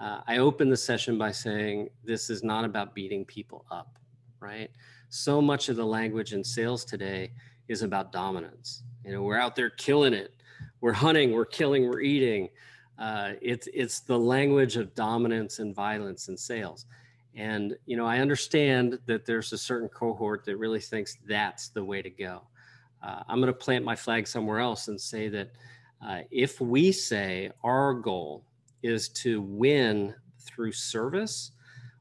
Uh, I opened the session by saying this is not about beating people up, right? So much of the language in sales today is about dominance. You know, we're out there killing it we're hunting, we're killing, we're eating. Uh, it's it's the language of dominance and violence in sales, And, you know, I understand that there's a certain cohort that really thinks that's the way to go. Uh, I'm going to plant my flag somewhere else and say that uh, if we say our goal is to win through service,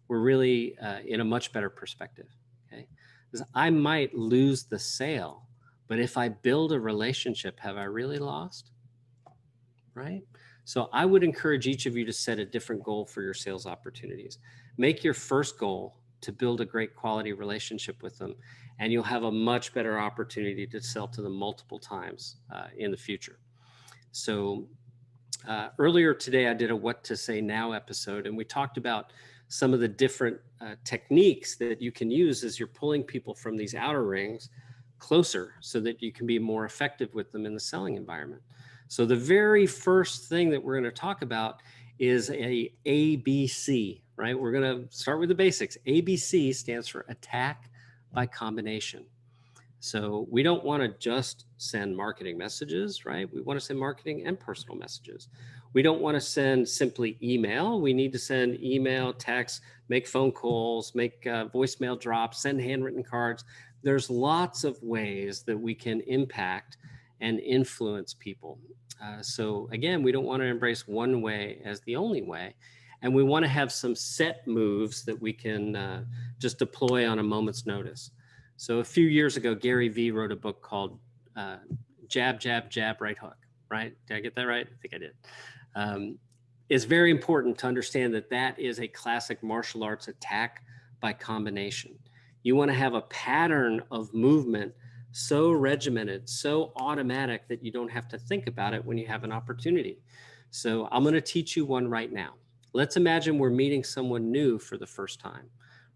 we're really uh, in a much better perspective. Okay. Because I might lose the sale, but if I build a relationship, have I really lost? Right. So I would encourage each of you to set a different goal for your sales opportunities. Make your first goal to build a great quality relationship with them, and you'll have a much better opportunity to sell to them multiple times uh, in the future. So uh, earlier today, I did a What to Say Now episode, and we talked about some of the different uh, techniques that you can use as you're pulling people from these outer rings closer so that you can be more effective with them in the selling environment. So the very first thing that we're going to talk about is a ABC, right? We're going to start with the basics. ABC stands for attack by combination. So we don't want to just send marketing messages, right? We want to send marketing and personal messages. We don't want to send simply email. We need to send email, text, make phone calls, make uh, voicemail drops, send handwritten cards. There's lots of ways that we can impact and influence people. Uh, so again, we don't want to embrace one way as the only way. And we want to have some set moves that we can uh, just deploy on a moment's notice. So a few years ago, Gary Vee wrote a book called uh, Jab, Jab, Jab, Right Hook, right? Did I get that right? I think I did. Um, it's very important to understand that that is a classic martial arts attack by combination. You want to have a pattern of movement so regimented, so automatic that you don't have to think about it when you have an opportunity. So I'm going to teach you one right now. Let's imagine we're meeting someone new for the first time,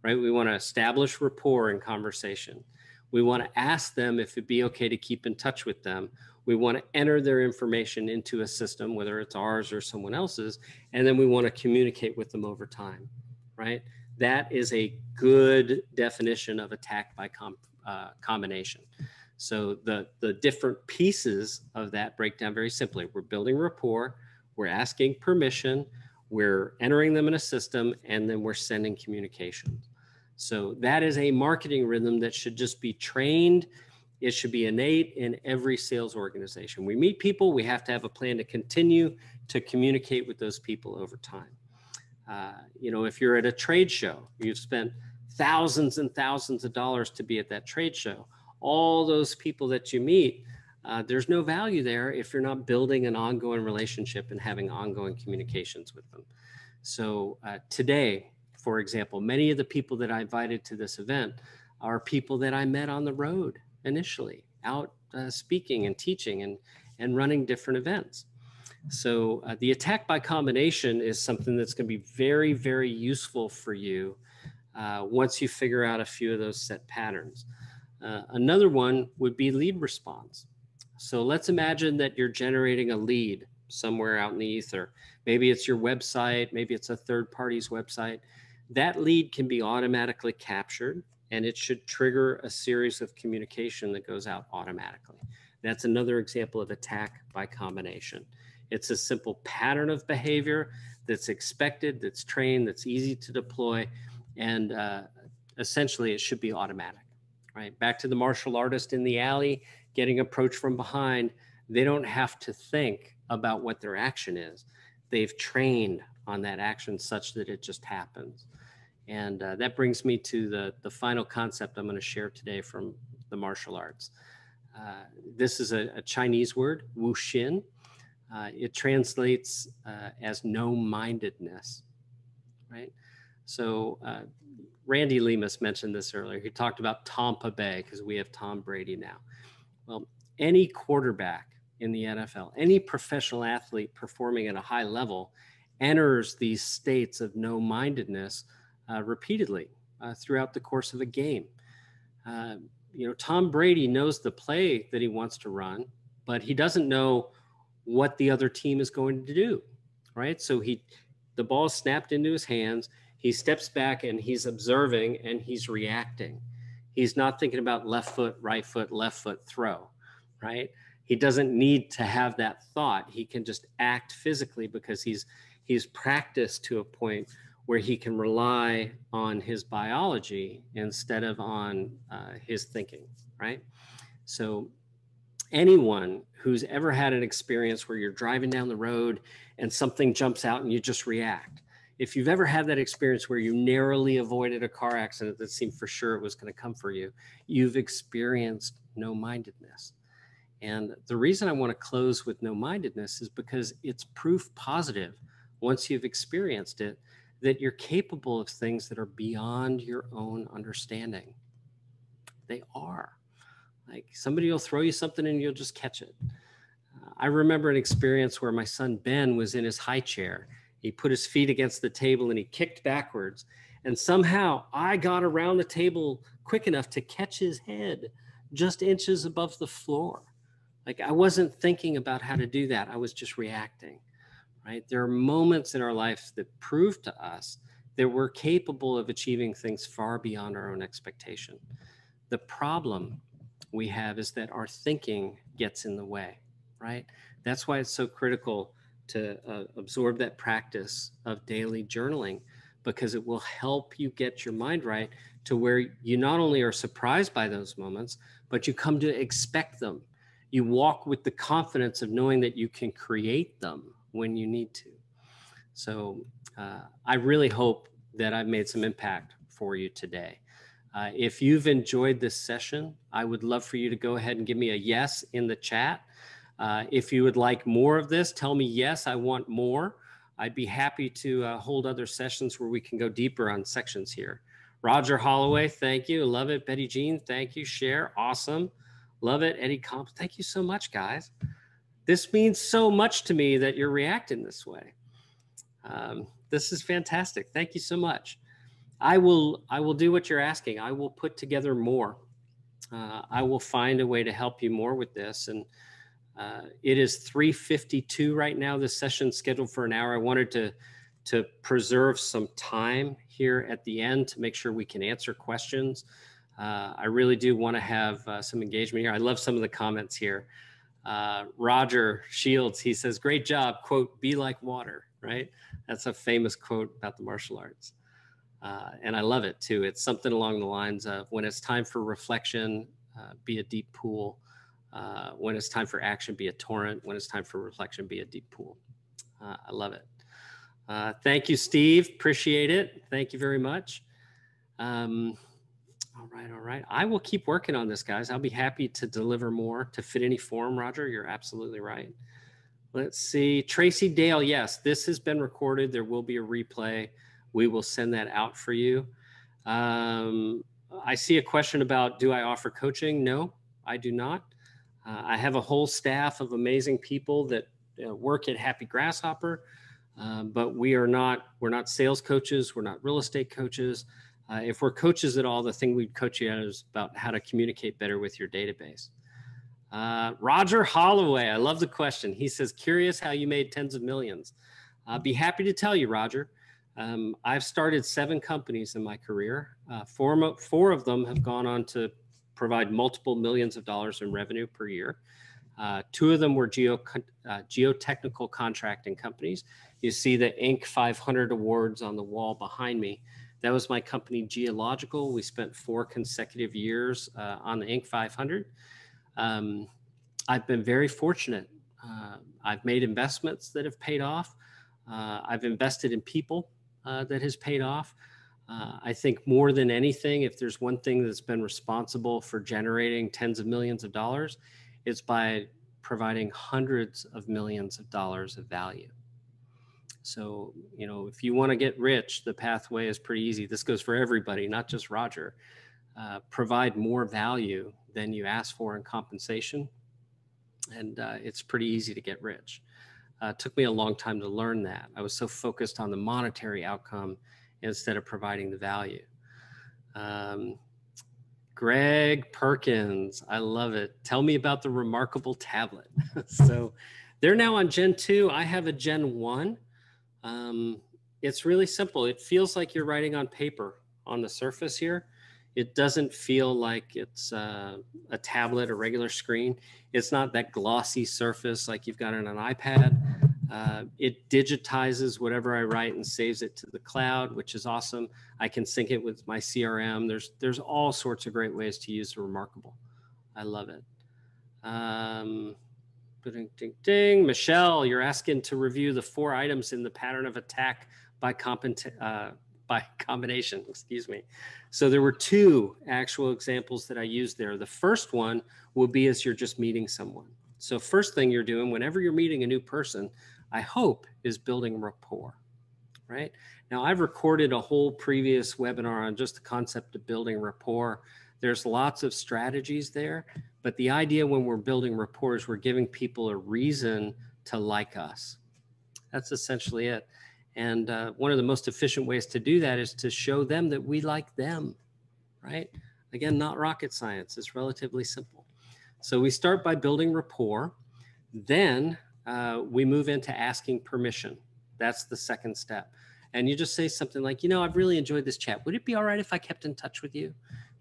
right? We want to establish rapport and conversation. We want to ask them if it'd be okay to keep in touch with them. We want to enter their information into a system, whether it's ours or someone else's, and then we want to communicate with them over time, right? That is a good definition of attack by com- uh, combination. So the, the different pieces of that break down very simply. We're building rapport, we're asking permission, we're entering them in a system, and then we're sending communications. So that is a marketing rhythm that should just be trained. It should be innate in every sales organization. We meet people, we have to have a plan to continue to communicate with those people over time. Uh, you know, if you're at a trade show, you've spent thousands and thousands of dollars to be at that trade show. All those people that you meet, uh, there's no value there if you're not building an ongoing relationship and having ongoing communications with them. So uh, today, for example, many of the people that I invited to this event are people that I met on the road initially, out uh, speaking and teaching and, and running different events. So uh, the attack by combination is something that's going to be very, very useful for you uh, once you figure out a few of those set patterns. Uh, another one would be lead response. So let's imagine that you're generating a lead somewhere out in the ether. Maybe it's your website, maybe it's a third party's website. That lead can be automatically captured and it should trigger a series of communication that goes out automatically. That's another example of attack by combination. It's a simple pattern of behavior that's expected, that's trained, that's easy to deploy, and uh, essentially it should be automatic right? Back to the martial artist in the alley getting approached from behind they don't have to think about what their action is. They've trained on that action such that it just happens. And uh, that brings me to the, the final concept i'm going to share today from the martial arts. Uh, this is a, a, chinese word wu xin uh, it translates uh, as no mindedness right so uh, Randy Lemus mentioned this earlier. He talked about Tampa Bay because we have Tom Brady now. Well, any quarterback in the NFL, any professional athlete performing at a high level enters these states of no mindedness uh, repeatedly uh, throughout the course of a game. Uh, you know, Tom Brady knows the play that he wants to run, but he doesn't know what the other team is going to do, right? So he, the ball snapped into his hands he steps back and he's observing and he's reacting. He's not thinking about left foot, right foot, left foot, throw, right? He doesn't need to have that thought. He can just act physically because he's he's practiced to a point where he can rely on his biology instead of on uh, his thinking, right? So, anyone who's ever had an experience where you're driving down the road and something jumps out and you just react, if you've ever had that experience where you narrowly avoided a car accident that seemed for sure it was going to come for you, you've experienced no mindedness. And the reason I want to close with no mindedness is because it's proof positive once you've experienced it that you're capable of things that are beyond your own understanding. They are. Like somebody will throw you something and you'll just catch it. Uh, I remember an experience where my son Ben was in his high chair. He put his feet against the table and he kicked backwards. And somehow I got around the table quick enough to catch his head just inches above the floor. Like I wasn't thinking about how to do that. I was just reacting right? There are moments in our life that prove to us that we're capable of achieving things far beyond our own expectation. The problem we have is that our thinking gets in the way, right? That's why it's so critical to uh, absorb that practice of daily journaling because it will help you get your mind right to where you not only are surprised by those moments, but you come to expect them. You walk with the confidence of knowing that you can create them when you need to. So uh, I really hope that I've made some impact for you today. Uh, if you've enjoyed this session, I would love for you to go ahead and give me a yes in the chat. Uh, if you would like more of this, tell me yes, I want more. I'd be happy to uh, hold other sessions where we can go deeper on sections here. Roger Holloway, thank you. Love it. Betty Jean, thank you. Share, awesome. Love it. Eddie Comp, thank you so much, guys this means so much to me that you're reacting this way. Um, this is fantastic. Thank you so much. I will I will do what you're asking. I will put together more. Uh, I will find a way to help you more with this. And uh, it is 3:52 right now. This session scheduled for an hour. I wanted to to preserve some time here at the end to make sure we can answer questions. Uh, I really do want to have uh, some engagement here. I love some of the comments here. Uh, Roger Shields, he says, great job, quote, be like water, right? That's a famous quote about the martial arts. Uh, and I love it too. It's something along the lines of when it's time for reflection, uh, be a deep pool. Uh, when it's time for action, be a torrent. When it's time for reflection, be a deep pool. Uh, I love it. Uh, thank you, Steve. Appreciate it. Thank you very much. Um, all right, all right. I will keep working on this, guys. I'll be happy to deliver more to fit any form, Roger. You're absolutely right. Let's see. Tracy Dale, yes, this has been recorded. There will be a replay. We will send that out for you. Um, I see a question about do I offer coaching? No, I do not. Uh, I have a whole staff of amazing people that uh, work at Happy Grasshopper, uh, but we are not we're not sales coaches. We're not real estate coaches. Uh, if we're coaches at all, the thing we'd coach you at is about how to communicate better with your database. Uh, Roger Holloway, I love the question. He says, curious how you made tens of millions. I'll be happy to tell you, Roger. Um, I've started seven companies in my career. Four, four of them have gone on to provide multiple millions of dollars in revenue per year. Uh, two of them were geo, uh, geotechnical contracting companies. You see the Inc. 500 awards on the wall behind me. That was my company, Geological. We spent four consecutive years uh, on the Inc. 500. Um, I've been very fortunate. Uh, I've made investments that have paid off. Uh, I've invested in people uh, that has paid off. Uh, I think more than anything, if there's one thing that's been responsible for generating tens of millions of dollars, it's by providing hundreds of millions of dollars of value. So, you know, if you want to get rich, the pathway is pretty easy. This goes for everybody, not just Roger. Uh, provide more value than you ask for in compensation. And uh, it's pretty easy to get rich. Uh, took me a long time to learn that. I was so focused on the monetary outcome instead of providing the value. Um, Greg Perkins, I love it. Tell me about the remarkable tablet. so they're now on Gen 2. I have a Gen 1. Um, it's really simple. It feels like you're writing on paper on the surface here. It doesn't feel like it's uh, a tablet, a regular screen. It's not that glossy surface like you've got on an iPad. Uh, it digitizes whatever I write and saves it to the cloud, which is awesome. I can sync it with my CRM. There's there's all sorts of great ways to use Remarkable. I love it. Um, ding, ding, ding. Michelle, you're asking to review the four items in the pattern of attack by, uh, by combination. Excuse me. So there were two actual examples that I used there. The first one will be as you're just meeting someone. So first thing you're doing whenever you're meeting a new person, I hope is building rapport, right? Now I've recorded a whole previous webinar on just the concept of building rapport. There's lots of strategies there, but the idea when we're building rapport is we're giving people a reason to like us. That's essentially it. And uh, one of the most efficient ways to do that is to show them that we like them, right? Again, not rocket science. It's relatively simple. So we start by building rapport. Then uh, we move into asking permission. That's the second step. And you just say something like, you know, I've really enjoyed this chat. Would it be all right if I kept in touch with you?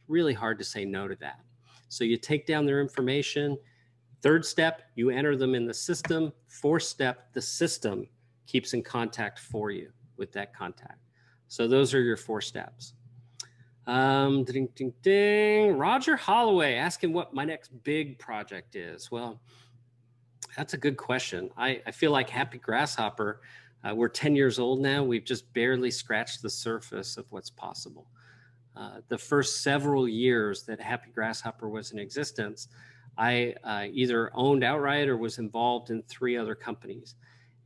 really hard to say no to that. So you take down their information. Third step, you enter them in the system. Fourth step, the system keeps in contact for you with that contact. So those are your four steps. Um, ding, ding, ding. Roger Holloway asking what my next big project is. Well, that's a good question. I, I feel like Happy Grasshopper, uh, we're 10 years old now. We've just barely scratched the surface of what's possible. Uh, the first several years that Happy Grasshopper was in existence, I uh, either owned outright or was involved in three other companies.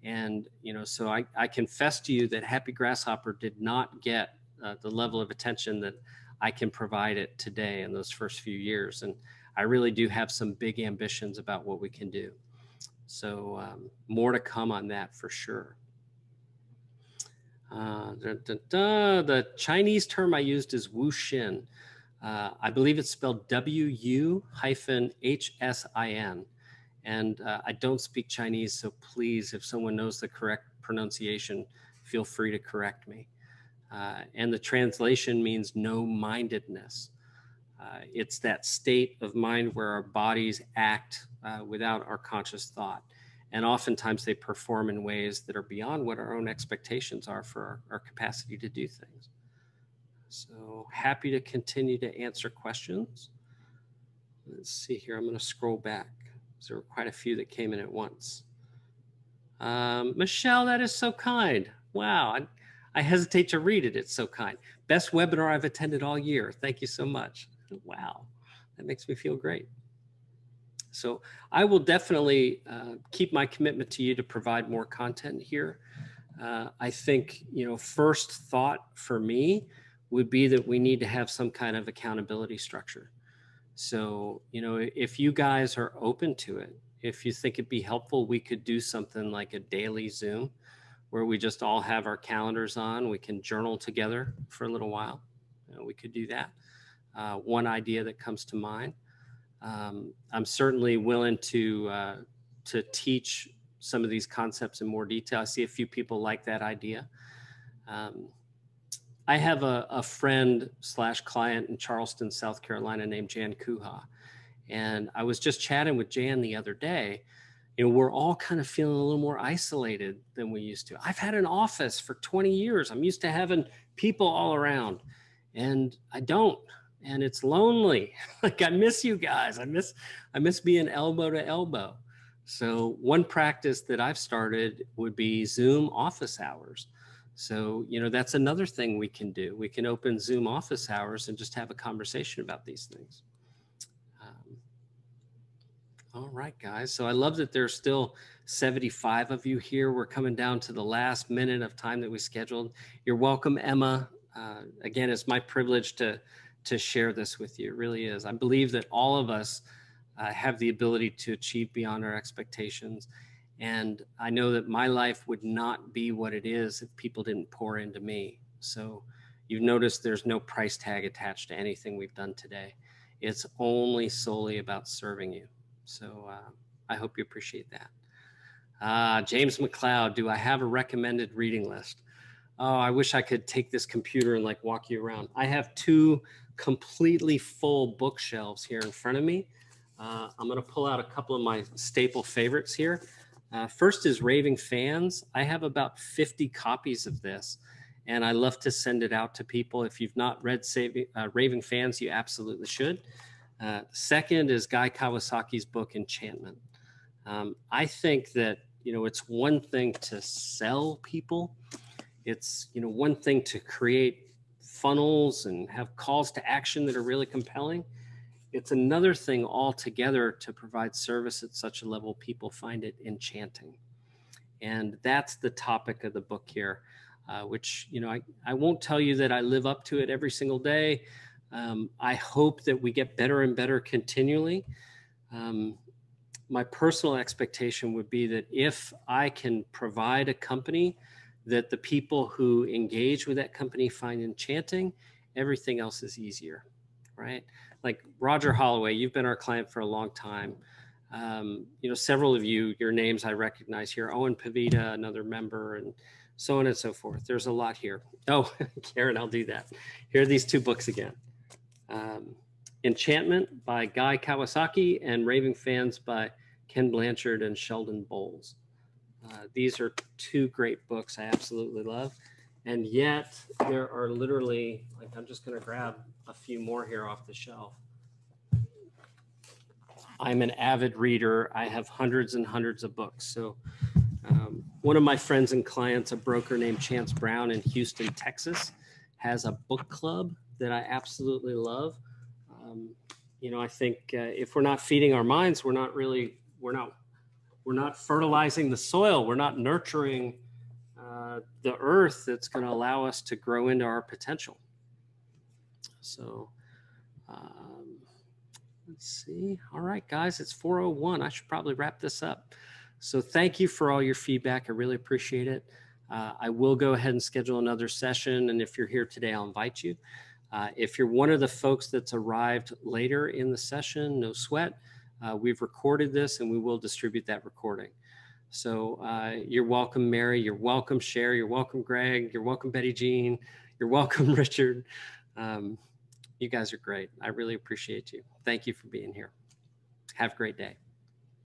And, you know, so I, I confess to you that Happy Grasshopper did not get uh, the level of attention that I can provide it today in those first few years. And I really do have some big ambitions about what we can do. So um, more to come on that for sure. Uh, da, da, da. The Chinese term I used is Wu Xin. Uh, I believe it's spelled W U hyphen H S I N. And uh, I don't speak Chinese, so please, if someone knows the correct pronunciation, feel free to correct me. Uh, and the translation means no mindedness. Uh, it's that state of mind where our bodies act uh, without our conscious thought and oftentimes they perform in ways that are beyond what our own expectations are for our, our capacity to do things. So happy to continue to answer questions. Let's see here. I'm going to scroll back. There were quite a few that came in at once. Um, Michelle, that is so kind. Wow. I, I hesitate to read it. It's so kind. Best webinar I've attended all year. Thank you so much. Wow. That makes me feel great. So I will definitely uh, keep my commitment to you to provide more content here. Uh, I think, you know, first thought for me would be that we need to have some kind of accountability structure. So, you know, if you guys are open to it, if you think it'd be helpful, we could do something like a daily Zoom where we just all have our calendars on. We can journal together for a little while. You know, we could do that. Uh, one idea that comes to mind um, I'm certainly willing to uh, to teach some of these concepts in more detail. I see a few people like that idea. Um, I have a, a, friend slash client in Charleston, South Carolina, named Jan Kuha, and I was just chatting with Jan the other day. You know, we're all kind of feeling a little more isolated than we used to. I've had an office for 20 years. I'm used to having people all around, and I don't and it's lonely. like I miss you guys. I miss I miss being elbow to elbow. So one practice that I've started would be Zoom office hours. So, you know, that's another thing we can do. We can open Zoom office hours and just have a conversation about these things. Um, all right, guys. So I love that there's still 75 of you here. We're coming down to the last minute of time that we scheduled. You're welcome, Emma. Uh, again, it's my privilege to to share this with you. It really is. I believe that all of us uh, have the ability to achieve beyond our expectations. And I know that my life would not be what it is if people didn't pour into me. So you've noticed there's no price tag attached to anything we've done today. It's only solely about serving you. So uh, I hope you appreciate that. Uh, James McLeod, do I have a recommended reading list? Oh, I wish I could take this computer and like walk you around. I have two completely full bookshelves here in front of me. Uh, I'm going to pull out a couple of my staple favorites here. Uh, first is Raving Fans. I have about 50 copies of this, and I love to send it out to people. If you've not read Saving, uh, Raving Fans, you absolutely should. Uh, second is Guy Kawasaki's book, Enchantment. Um, I think that you know it's one thing to sell people it's you know one thing to create funnels and have calls to action that are really compelling it's another thing altogether to provide service at such a level people find it enchanting. And that's the topic of the book here uh, which you know I, I won't tell you that i live up to it every single day. Um, i hope that we get better and better continually. Um, my personal expectation would be that if I can provide a company that the people who engage with that company find enchanting, everything else is easier, right? Like Roger Holloway, you've been our client for a long time. Um, you know, several of you, your names I recognize here. Owen Pavita, another member, and so on and so forth. There's a lot here. Oh, Karen, I'll do that. Here are these two books again. Um, Enchantment by Guy Kawasaki and Raving Fans by Ken Blanchard and Sheldon Bowles. Uh, these are two great books I absolutely love. And yet there are literally, like, I'm just going to grab a few more here off the shelf. I'm an avid reader. I have hundreds and hundreds of books. So, um, one of my friends and clients, a broker named Chance Brown in Houston, Texas, has a book club that I absolutely love. Um, you know, I think uh, if we're not feeding our minds, we're not really we're not we're not fertilizing the soil. We're not nurturing uh, the earth that's going to allow us to grow into our potential. So um, let's see. All right, guys, it's 401. I should probably wrap this up. So thank you for all your feedback. I really appreciate it. Uh, I will go ahead and schedule another session. And if you're here today, I'll invite you. Uh, if you're one of the folks that's arrived later in the session, no sweat. Uh, we've recorded this and we will distribute that recording. So uh, you're welcome, Mary. You're welcome, Sherry. You're welcome, Greg. You're welcome, Betty Jean. You're welcome, Richard. Um, you guys are great. I really appreciate you. Thank you for being here. Have a great day.